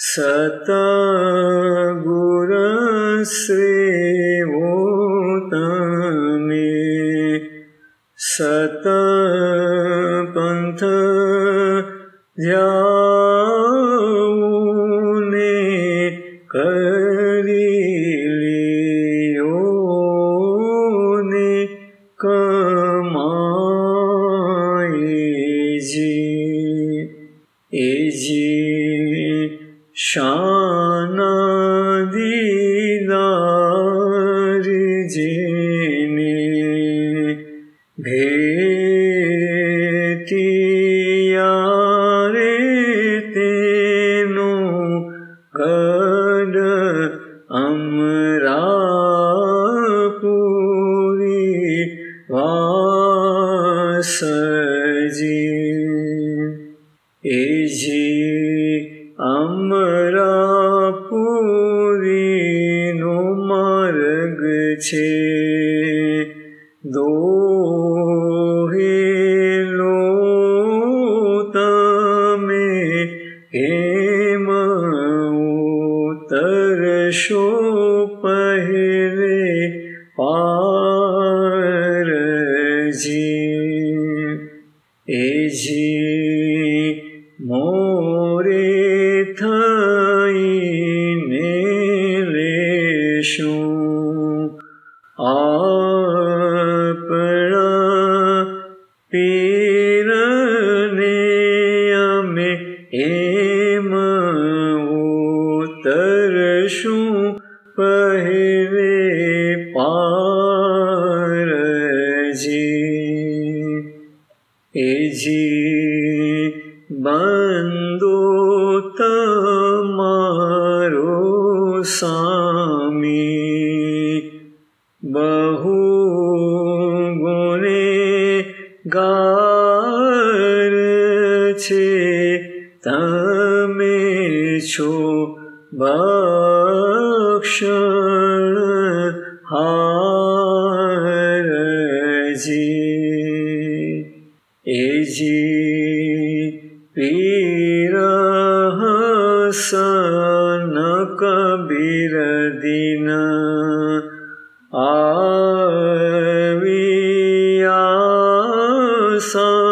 सता गुरश्रेवोतमे सत पंथ पन्थ ध्याने ने कमाए जी ए जी शानादीदार जीने भेतिया तेनो गड अमरा पूरी वासजी। রয়েছে। দো হে লোতামে হে মর শো পহরে পার জি এ জি মোরে থাই নেলে শো पीरने अमे एम उतरशू पहवे पार जी ए जी बंदो तमारो सामी बहु क्षण हार जी ए जी पीर सन कबीर दिन आविया सन